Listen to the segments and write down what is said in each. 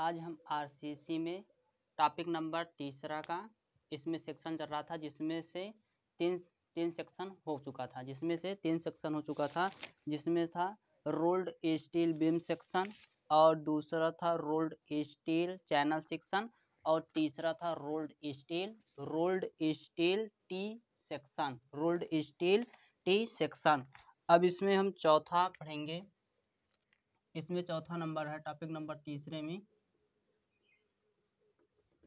आज हम आरसीसी में टॉपिक नंबर तीसरा का इसमें सेक्शन चल रहा था, जिसमें से तीन तीन सेक्शन हो चुका था। जिसमें से तीन सेक्शन हो चुका था, जिसमें था रोल्ड स्टील बीम सेक्शन और दूसरा था रोल्ड स्टील चैनल सेक्शन और तीसरा था rolled steel rolled steel T section rolled steel T section अब इसमें हम चौथा पढ़ेंगे। इसमें चौथा नंबर है टॉपिक नंबर तीसरे में।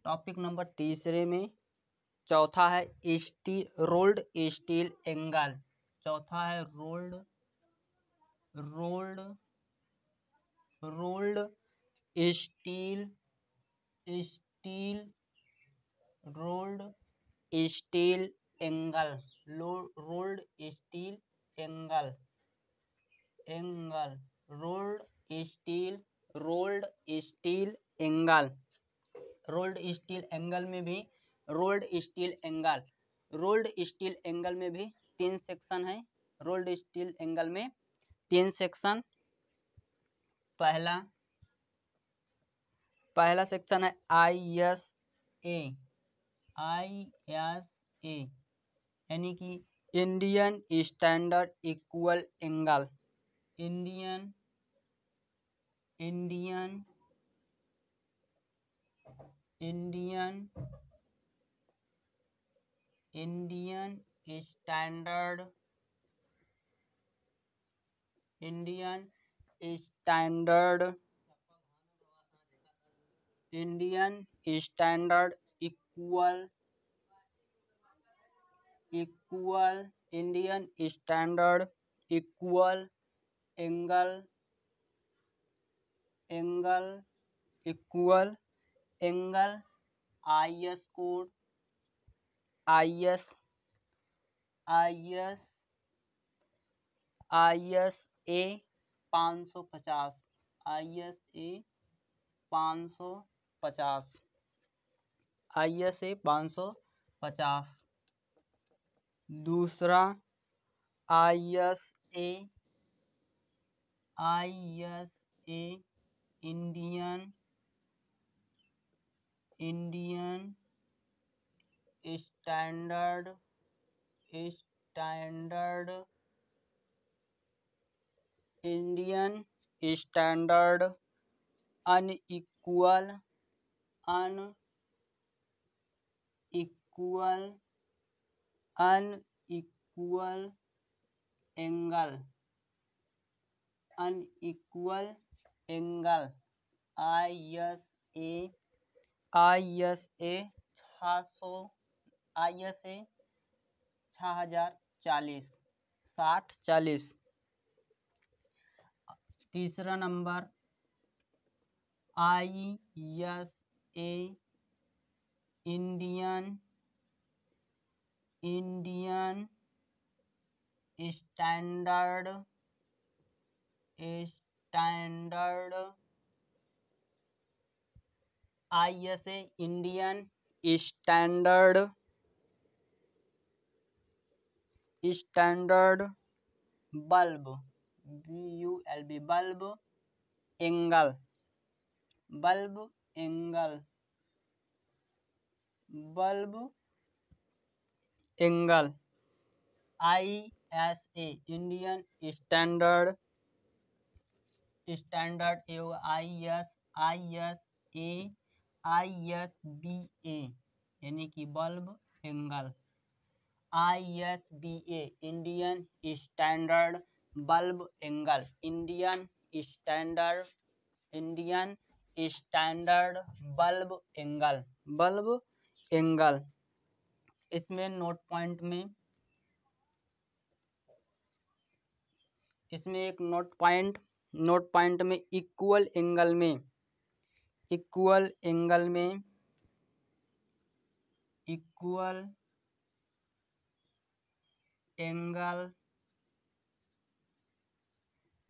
टॉपिक नंबर तीसरे में चौथा है स्टील रोल्ड स्टील एंगल। चौथा है rolled rolled rolled steel steel, rolled steel angle. Rolled steel angle angle, rolled steel rolled steel angle. Rolled steel angle में भी, rolled steel angle, rolled steel angle में भी तीन सेक्शन है। Rolled steel angle में तीन सेक्शन। पहला पहला सेक्शन है आई S A. I S A, यानी कि Indian standard equal angle. Indian Indian Indian Indian standard Indian standard Indian standard equal equal Indian standard equal angle angle equal angle I S code I S I S I S A पाँच सौ पचास I S A पाँच सौ पचास I S A पाँच सौ पचास। दूसरा I S A I S A Indian Indian standard standard Indian standard unequal un equal unequal angle unequal angle I S A I S A छः सौ आई S A छः हज़ार चालीस, साठ चालीस। तीसरा number I S A Indian Indian standard standard I S A Indian standard standard bulb B U L B bulb angle bulb angle bulb angle I S A Indian standard standard I S I S A I S B A यानी कि bulb angle I S B A Indian standard bulb angle Indian standard Indian standard bulb angle bulb angle इसमें note point में, इसमें एक note point note point में equal angle में equal angle में, equal angle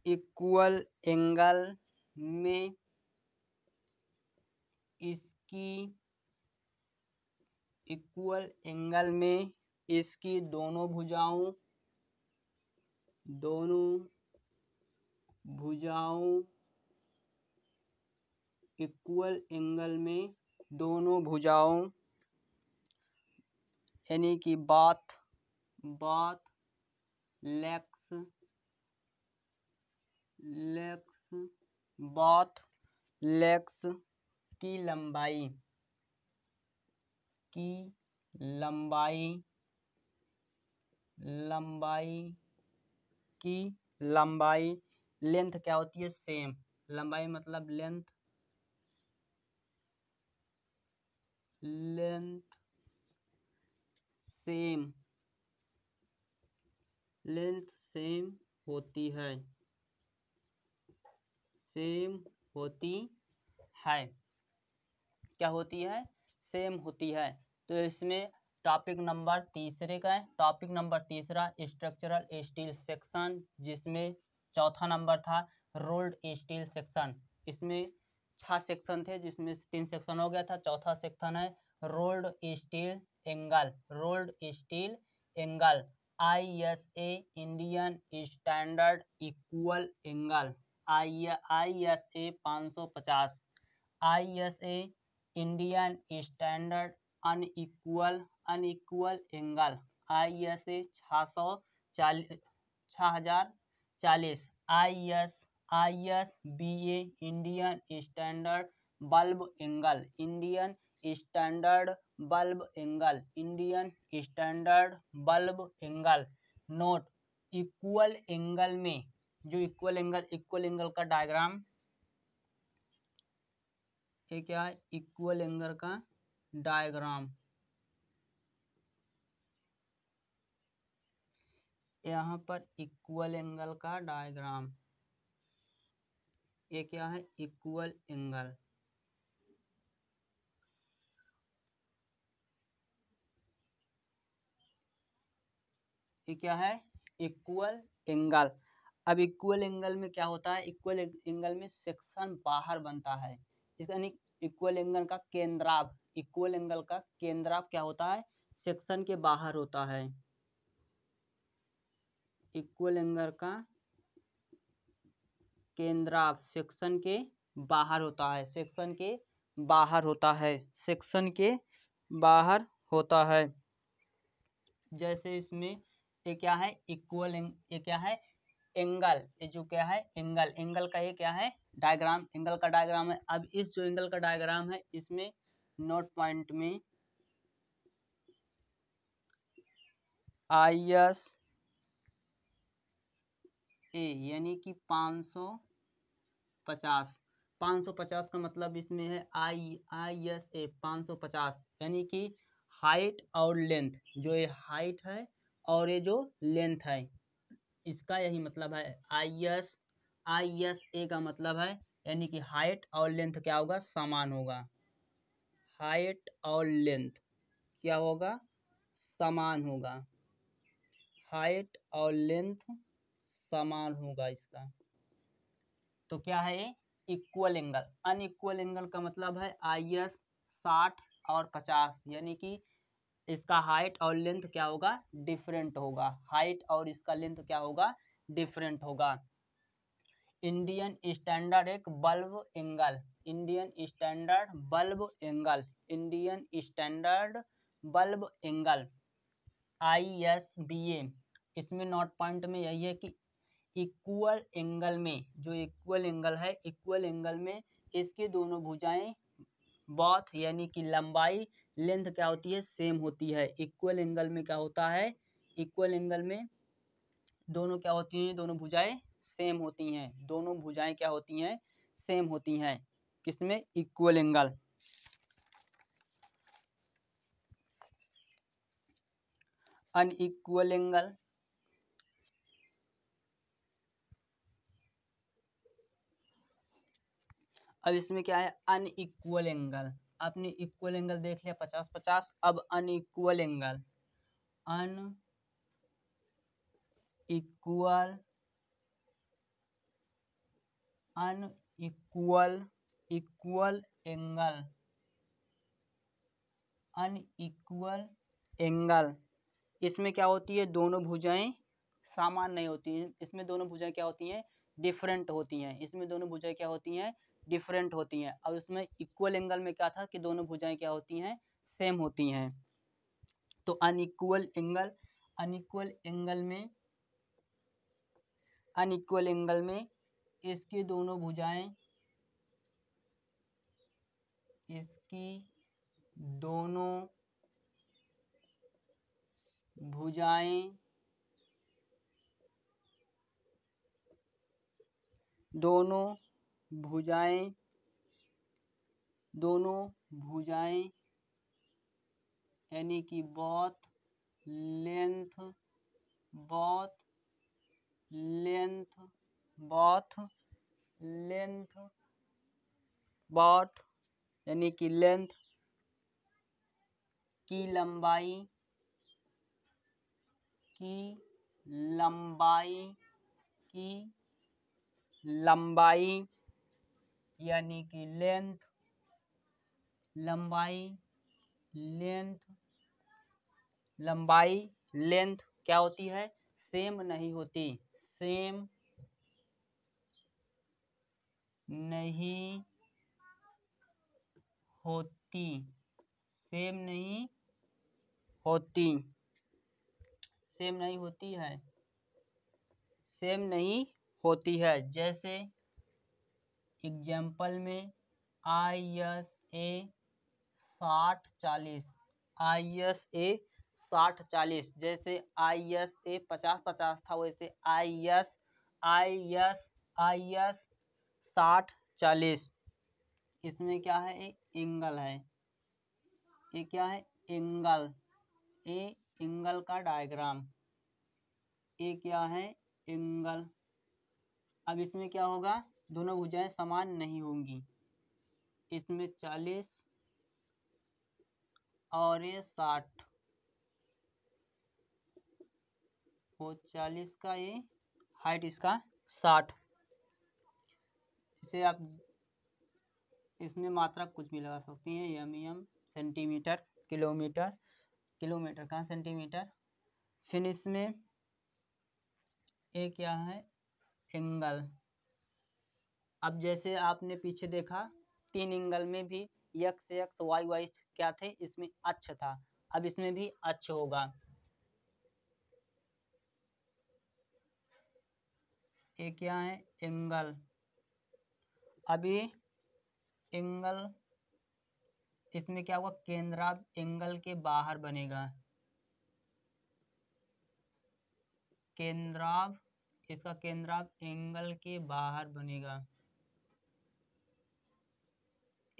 equal angle में इसकी, equal angle में इसकी दोनों भुजाओं दोनों भुजाओं इक्वल एंगल में दोनों भुजाओं, यानी कि both both legs legs both legs की लंबाई की लंबाई लंबाई की लंबाई। लेंथ क्या होती है? सेम लंबाई मतलब length length same length same होती है. सेम होती है. क्या होती है? सेम होती है. तो इसमें टॉपिक नंबर तीसरे का है. टॉपिक नंबर तीसरा स्ट्रक्चरल स्टील सेक्शन जिसमें चौथा नंबर था रोल्ड स्टील सेक्शन इसमें छह सेक्शन थे, जिसमें से तीन सेक्शन हो गया था। चौथा सेक्शन है rolled steel angle, rolled steel angle, I S A Indian standard equal angle, I I S A पाँच सौ पचास, I S A Indian standard unequal unequal angle, I S A छः सौ चालीस छः हज़ार चालीस, I S I S B A Indian standard bulb angle, Indian standard bulb angle, Indian standard bulb angle. Note, equal angle में, जो equal angle equal angle का diagram, ये क्या है? इक्वल एंगल का डायग्राम। यहाँ पर इक्वल एंगल का डायग्राम। ये क्या है? Equal angle. ये क्या है? Equal angle. अब इक्वल एंगल में क्या होता है? इक्वल एंगल में सेक्शन बाहर बनता है। इक्वल एंगल का केंद्राव, इक्वल एंगल का केंद्राव क्या होता है? सेक्शन के बाहर होता है। इक्वल एंगल का केंद्राव सेक्शन के बाहर होता है। सेक्शन के बाहर होता है। सेक्शन के बाहर होता है। जैसे इसमें ये क्या है? इक्वल ये क्या है? एंगल, ये जो क्या है? एंगल। एंगल का ये क्या है? डायग्राम। एंगल का डायग्राम है। अब इस जो एंगल का डायग्राम है, इसमें नोट पॉइंट में आई एस ए यानी कि पाँच सौ पचास। पाँच सौ पचास का मतलब इसमें है आई आई एस ए पाँच सौ पचास, यानी कि हाइट और लेंथ जो ये हाइट है और ये जो लेंथ है, इसका यही मतलब है आई एस आई एस ए का मतलब है, यानी कि हाइट और लेंथ क्या होगा? समान होगा। हाइट और लेंथ क्या होगा? समान होगा। हाइट और लेंथ समान होगा इसका। तो क्या है? इक्वल एंगल अनइक्वल एंगल का मतलब है आई एस साठ और पचास, यानी कि इसका हाइट और लेंथ क्या होगा? डिफरेंट होगा। हाइट और इसका लेंथ क्या होगा? डिफरेंट होगा। इंडियन स्टैंडर्ड एक bulb angle Indian standard bulb angle Indian standard bulb angle I S B A इसमें नोट पॉइंट में यही है कि इक्वल एंगल में, जो इक्वल एंगल है इक्वल एंगल में इसके दोनों भुजाएँ बॉथ यानी कि लंबाई लेंथ क्या होती है? सेम होती है। इक्वल एंगल में क्या होता है? इक्वल एंगल में दोनों क्या होती हैं? दोनों भुजाएँ सेम होती हैं। दोनों भुजाएँ क्या होती हैं? सेम होती हैं। किसमें? इक्वल एंगल अनइक्वल एंगल अब इसमें क्या है? अनइक्वल एंगल आपने इक्वल एंगल देख लिया पचास पचास अब unequal angle un equal un equal equal angle unequal angle इसमें क्या होती है? दोनों भुजाएँ समान नहीं होती हैं। इसमें दोनों भुजाएँ क्या होती हैं? डिफरेंट होती हैं। इसमें दोनों भुजाएँ क्या होती हैं? डिफरेंट होती हैं। और उसमें इक्वल एंगल में क्या था कि दोनों भुजाएँ क्या होती हैं? सेम होती हैं। तो अनइक्वल एंगल अनइक्वल एंगल में अनइक्वल एंगल में इसकी दोनों भुजाएँ, इसकी दोनों भुजाएँ दोनों भुजाएँ, दोनों भुजाएँ, यानी कि बहुत लेंथ बहुत लेंथ बहुत लेंथ बहुत, यानी कि लेंथ की लंबाई की लंबाई की लंबाई। यानी कि लेंथ, लंबाई लेंथ लंबाई, लेंथ क्या होती है? सेम नहीं होती। सेम नहीं होती। सेम नहीं होती। सेम नहीं होती है। सेम नहीं होती है। जैसे एग्ज़ाम्पल में आई एस ए साठ चालीस आई एस ए साठ चालीस, जैसे आई एस ए पचास पचास था, वैसे I S I S I S साठ चालीस। इसमें क्या है? ए एंगल है। ये क्या है? एंगल। ए एंगल का डायग्राम। ये क्या है? एंगल। अब इसमें क्या होगा? दोनों भुजाएँ समान नहीं होंगी। इसमें चालीस और ये साठ। वो चालीस का ये हाइट इसका साठ। इसे आप इसमें मात्रा कुछ भी लगा सकती हैं। M M centimetre kilometre kilometre कहाँ सेंटीमीटर फिर इसमें ए क्या है एंगल अब जैसे आपने पीछे देखा, तीन एंगल में भी एक्स एक्स वाई वाई क्या थे? इसमें अच्छ था। अब इसमें भी अच्छ होगा। ये क्या है? एंगल अभी एंगल इसमें क्या होगा केंद्राब एंगल के बाहर बनेगा। केंद्राब, इसका केंद्राब एंगल के बाहर बनेगा।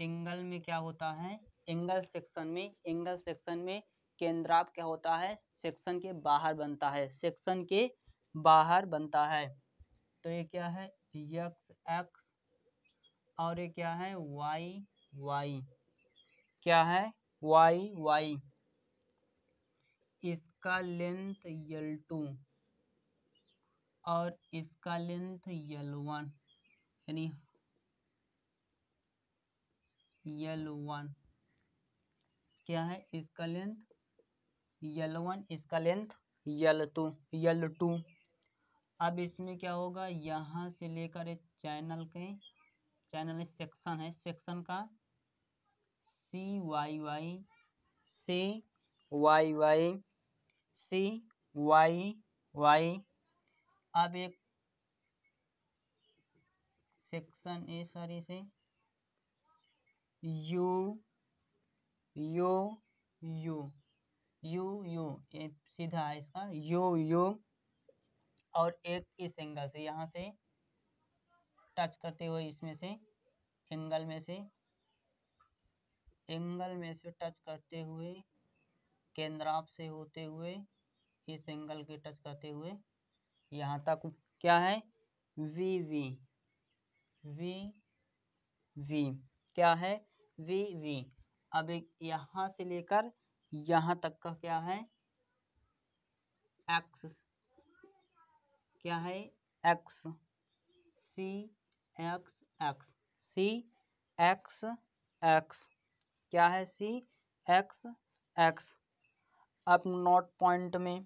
एंगल में क्या होता है? एंगल सेक्शन में, एंगल सेक्शन में केंद्राब क्या होता है? सेक्शन के बाहर बनता है। सेक्शन के बाहर बनता है। तो ये क्या है? यक्स, एक्स और ये क्या है? Y Y. क्या है? Y Y. इसका लेंथ यल टू और इसका लेंथ यल वन। यानी यल वन क्या है इसका लेंथ यल वन इसका length L two L two अब इसमें क्या होगा? यहाँ से लेकर एक चैनल के चैनल सेक्शन है। सेक्शन का C Y Y C Y Y C Y Y अब एक सेक्शन ए सारी से। U U U U U, ये सीधा है इसका, यू यू, और एक इस एंगल से, यहाँ से टच करते हुए इसमें से एंगल में से एंगल में से टच करते हुए केंद्राप से होते हुए, इस एंगल के टच करते हुए, यहाँ तक क्या है? वी वी वी वी क्या है? V V. अब एक यहाँ से लेकर यहाँ तक का क्या है? एक्स। क्या है? X. C, X X. C, X X. क्या है सी? X X. अब नोट पॉइंट में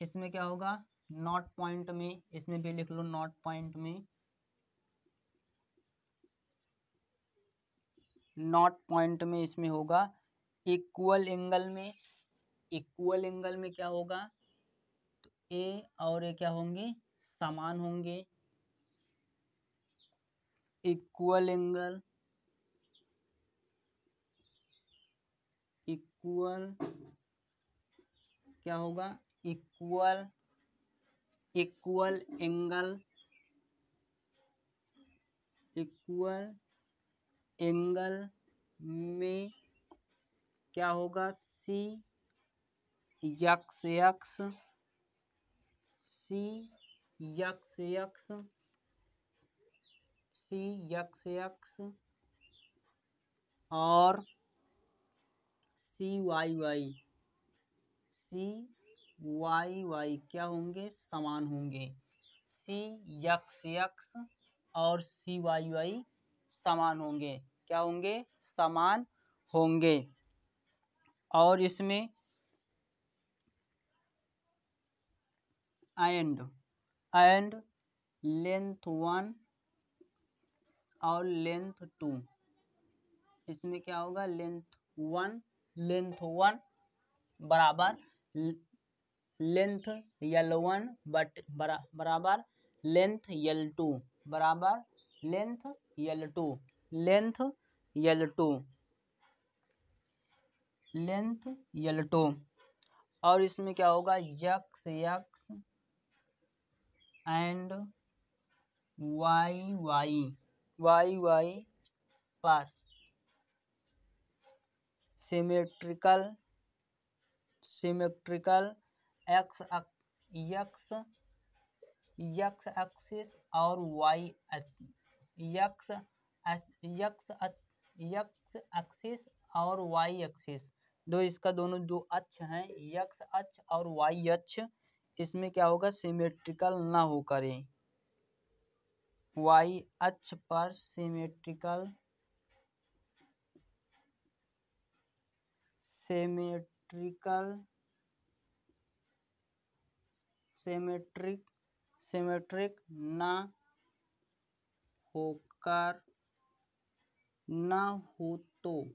इसमें क्या होगा? नॉट पॉइंट में इसमें भी लिख लो नॉट पॉइंट में। नॉट पॉइंट में इसमें होगा, इक्वल एंगल में, इक्वल एंगल में क्या होगा? तो ए और ए क्या होंगे? समान होंगे। इक्वल एंगल, इक्वल क्या होगा? Equal equal angle, equal angle में क्या होगा? C X X C X X C X X और C Y Y C Y Y क्या होंगे? समान होंगे। सी यक्स यक्स और सी वाई वाई समान होंगे। क्या होंगे? समान होंगे। और इसमें एंड एंड लेंथ वन और लेंथ टू इसमें क्या होगा? लेंथ वन लेंथ वन बराबर लेंथ यल वन बट बराबर लेंथ यल टू बराबर length L two length L two length L two और इसमें क्या होगा? X X and Y Y Y Y पर symmetrical symmetrical X X X axis और Y X X X axis और Y axis. दो इसका दोनों दो अक्ष हैं, यक्स अक्ष और वाई अक्ष। इसमें क्या होगा? सिमेट्रिकल ना हो करे। वाई अक्ष पर सिमेट्रिकल सिमेट्रिकल सिमेट्रिक सिमेट्रिक ना होकर न हो तो।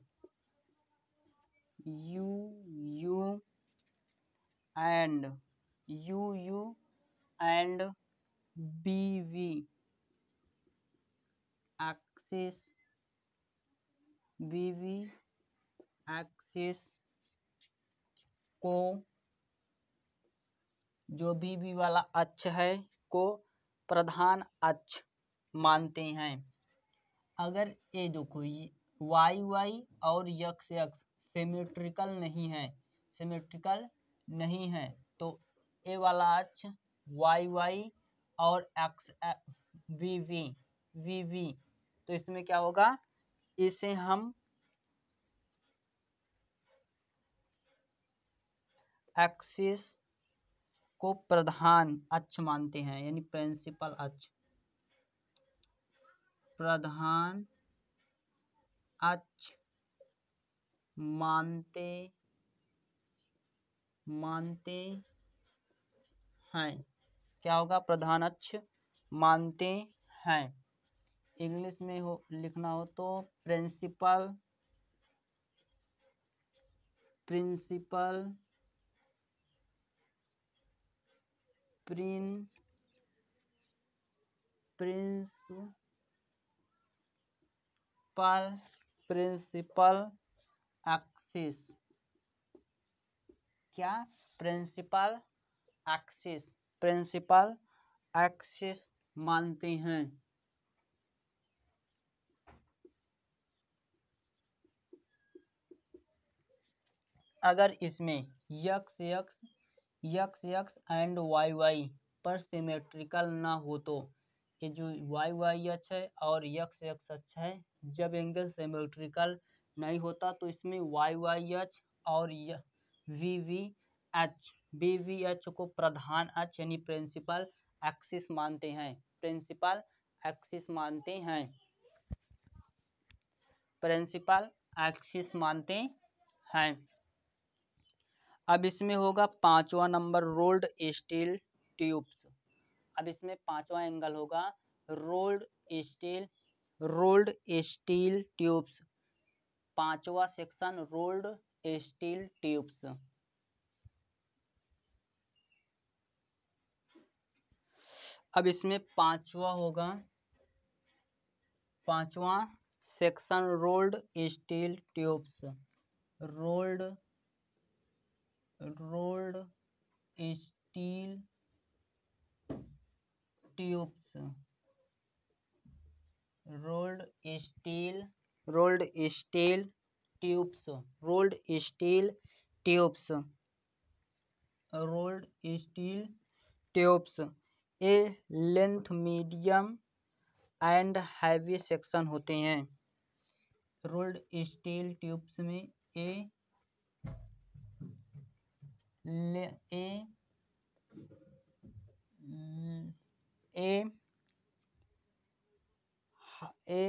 U U, and. U U, and, B, V. Axis B V, axis को जो बी, वी वाला अक्ष है, को प्रधान अक्ष मानते हैं। अगर ये देखो वाई वाई और यक्स यक्स सिमेट्रिकल नहीं है सिमेट्रिकल नहीं है तो ए वाला अक्ष वाई वाई और X V V V V तो इसमें क्या होगा? इसे हम एक्सिस को प्रधान अक्ष मानते हैं, यानी प्रिंसिपल अक्ष। प्रधान अक्ष मानते मानते हैं। क्या होगा? प्रधान अक्ष मानते हैं। इंग्लिश में हो, लिखना हो तो principal principal, prin principal principal axis क्या? प्रिंसिपल एक्सिस प्रिंसिपल एक्सिस मानते हैं। अगर इसमें X X X X and Y Y पर सिमेट्रिकल ना हो तो ये जो वाई वाई अच्छा है और यक्स यक्स अच्छा है, जब एंगल सिमेट्रिकल नहीं होता तो इसमें वाई वाई एच और V V H B V H को प्रधान एच यानी प्रिंसिपल एक्सिस मानते हैं। प्रिंसिपल एक्सिस मानते हैं। प्रिंसिपल एक्सिस मानते हैं। अब इसमें होगा पांचवा नंबर रोल्ड स्टील ट्यूब्स अब इसमें पांचवा एंगल होगा rolled steel rolled steel tubes पांचवा सेक्शन रोल्ड स्टील ट्यूब्स अब इसमें पांचवा होगा, पांचवा section rolled steel tubes rolled rolled steel tubes. Rolled steel rolled steel tubes rolled steel tubes. Rolled steel tubes a length medium and heavy section होते हैं। Rolled steel tubes में a ले, a a a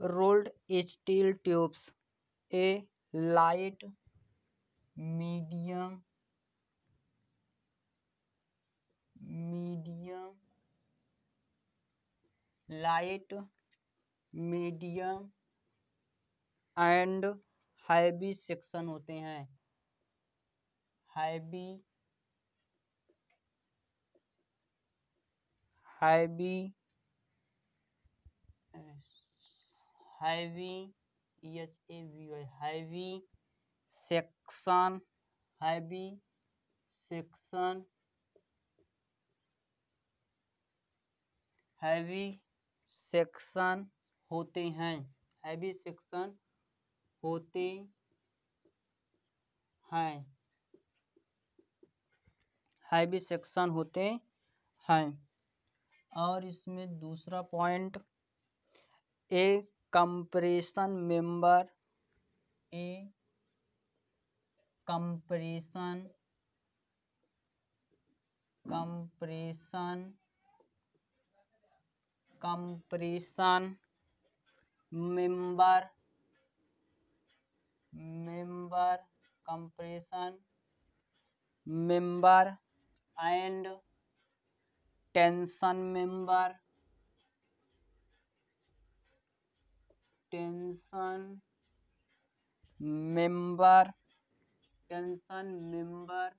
rolled steel tubes a light medium light medium and heavy section होते हैं। Heavy heavy heavy H A V Y heavy section heavy section heavy section होते हैं। Heavy section होते हैं। Heavy section होते हैं। और इसमें दूसरा point, a compression member, a compression compression compression member member compression member and tension member. Tension member tension member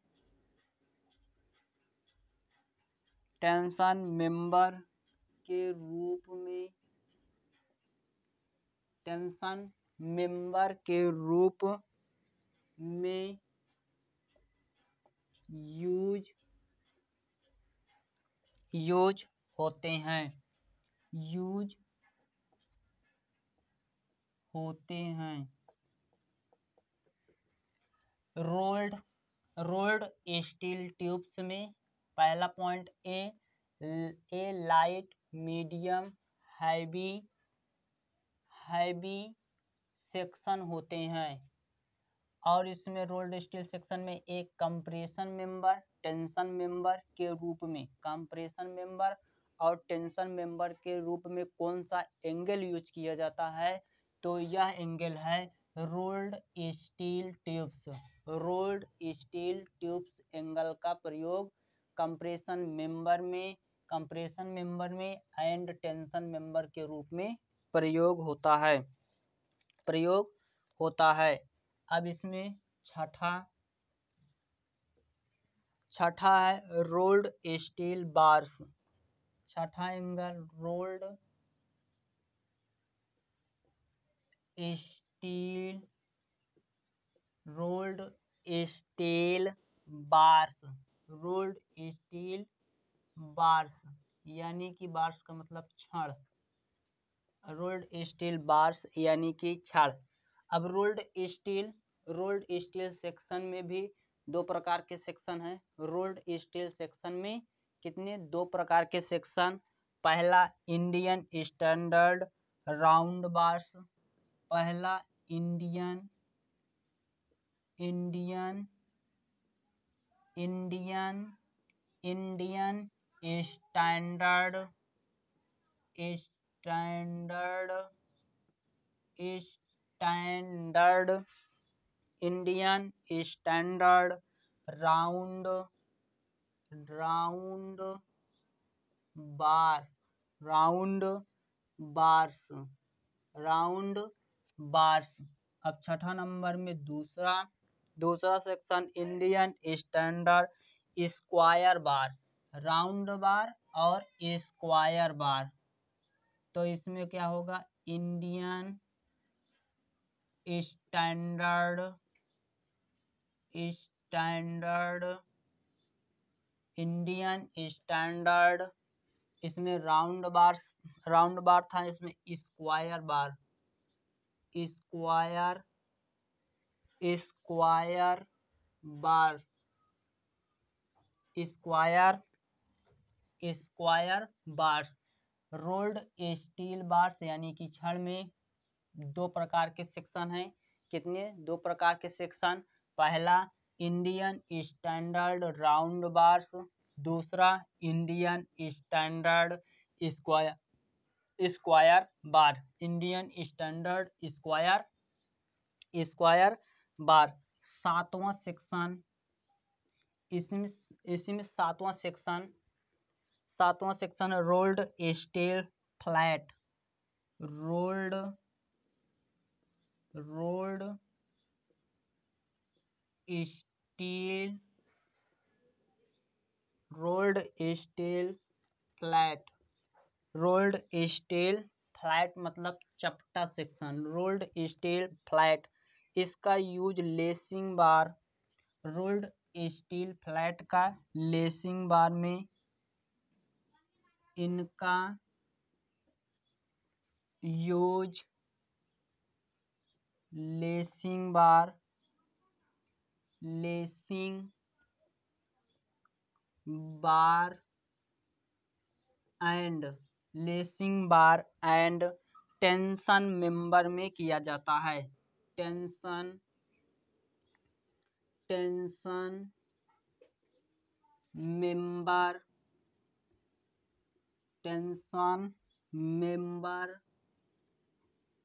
tension member. के रूप में टेंशन मेंबर के रूप में यूज़ यूज़ होते हैं। यूज़ होते हैं। रोल्ड रोल्ड स्टील ट्यूब्स में पहला point a a light medium, heavy heavy section होते हैं। और इसमें रोल्ड स्टील सेक्शन में एक कंप्रेशन मेंबर, टेंशन मेंबर के रूप में, कंप्रेशन मेंबर और टेंशन मेंबर के रूप में कौन सा एंगल यूज़ किया जाता है? तो यह एंगल है rolled steel tubes. Rolled steel tubes angle का प्रयोग कंप्रेशन मेंबर में कंप्रेशन मेंबर में एंड टेंशन मेंबर के रूप में प्रयोग होता है। प्रयोग होता है। अब इसमें छठा छठा है रोल्ड स्टील बार्स छठा angle rolled steel rolled steel bars rolled steel bars, यानी कि बार्स का मतलब छड़। रोल्ड स्टील बार्स, यानी कि छड़। अब rolled steel rolled steel section में भी दो प्रकार के सेक्शन हैं। रोल्ड स्टील सेक्शन में कितने? दो प्रकार के सेक्शन। पहला इंडियन स्टैंडर्ड राउंड बार्स। पहला Indian Indian Indian Indian standard standard standard, Indian standard, round round bar, round bars round bars. अब छठा नंबर में दूसरा दूसरा section Indian standard square bar. Round bar और स्क्वायर बार। तो इसमें क्या होगा? Indian standard standard, Indian standard. इसमें राउंड बार राउंड बार था, इसमें square bar. Square square bar. Square square bars, rolled steel bars, यानी कि छड़ में दो प्रकार के सेक्शन हैं। कितने? दो प्रकार के सेक्शन। पहला, इंडियन स्टैंडर्ड राउंड बार्स। दूसरा, Indian standard square square bar. Indian standard square square bar. सातवां सेक्शन। इसमें इसमें सातवां सेक्शन सातवां सेक्शन है rolled steel flat. Rolled rolled steel rolled steel flat. Rolled steel flat मतलब चपटा सेक्शन। रोल्ड स्टील फ्लैट, इसका use lacing bar. Rolled steel flat का लेसिंग बार में इनका use lacing bar lacing bar and, lacing bar and tension member में किया जाता है। Tension tension member tension member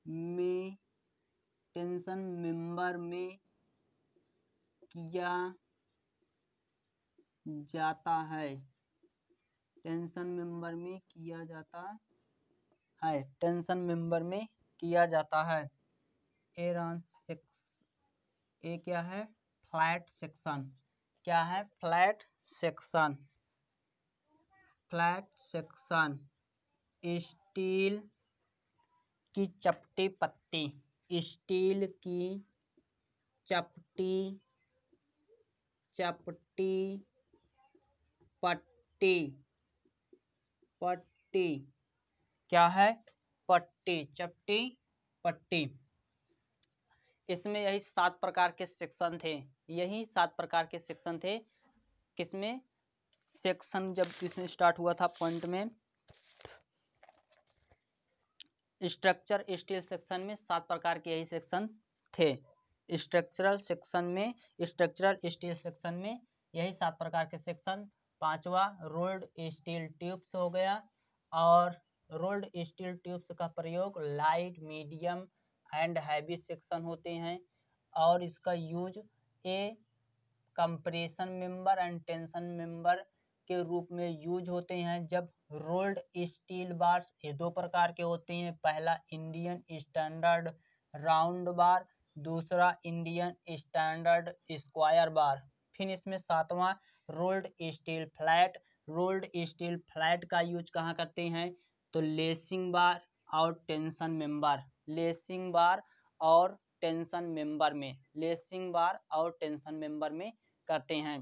में, टेंशन मेंबर में किया जाता है। टेंशन मेंबर में किया जाता है। टेंशन मेंबर में किया जाता है। एरान सिक्स, ए क्या है? Flat section. क्या है? Flat section. Flat section, steel की चपटी पत्ती स्टील की चपटी चपटी पट्टी पट्टी। क्या है? पट्टी, चपटी पट्टी। इसमें यही सात प्रकार के सेक्शन थे। यही सात प्रकार के सेक्शन थे। किसमें? सेक्शन जब इसमें स्टार्ट हुआ था पॉइंट में, स्ट्रक्चर स्टील सेक्शन में सात प्रकार के यही सेक्शन थे। स्ट्रक्चरल सेक्शन में, स्ट्रक्चरल स्टील सेक्शन में यही सात प्रकार के सेक्शन। पांचवा, रोल्ड स्टील ट्यूब्स हो गया और रोल्ड स्टील ट्यूब्स का प्रयोग light, medium and heavy section होते हैं और इसका use a, compression member and tension member के रूप में यूज़ होते हैं, जब रोल्ड स्टील बार्स ये दो प्रकार के होते हैं। पहला इंडियन स्टैंडर्ड राउंड बार, दूसरा इंडियन स्टैंडर्ड स्क्वायर बार। फिर इसमें सातवां rolled steel flat, rolled steel flat का यूज़ कहाँ करते हैं? तो लेसिंग बार और टेंशन मेंबर। लेसिंग बार और टेंशन मेंबर में, लेसिंग बार और टेंशन मेंबर में करते हैं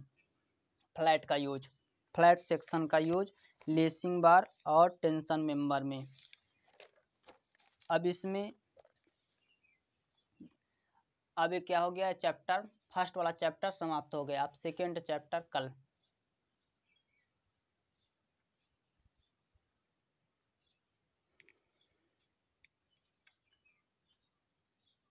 फ्लैट का यूज़। फ्लैट सेक्शन का यूज़ लेसिंग बार और टेंशन मेंबर में। अब इसमें, अब क्या हो गया चैप्टर, फ़र्स्ट वाला चैप्टर समाप्त हो गया। अब सेकेंड चैप्टर कल।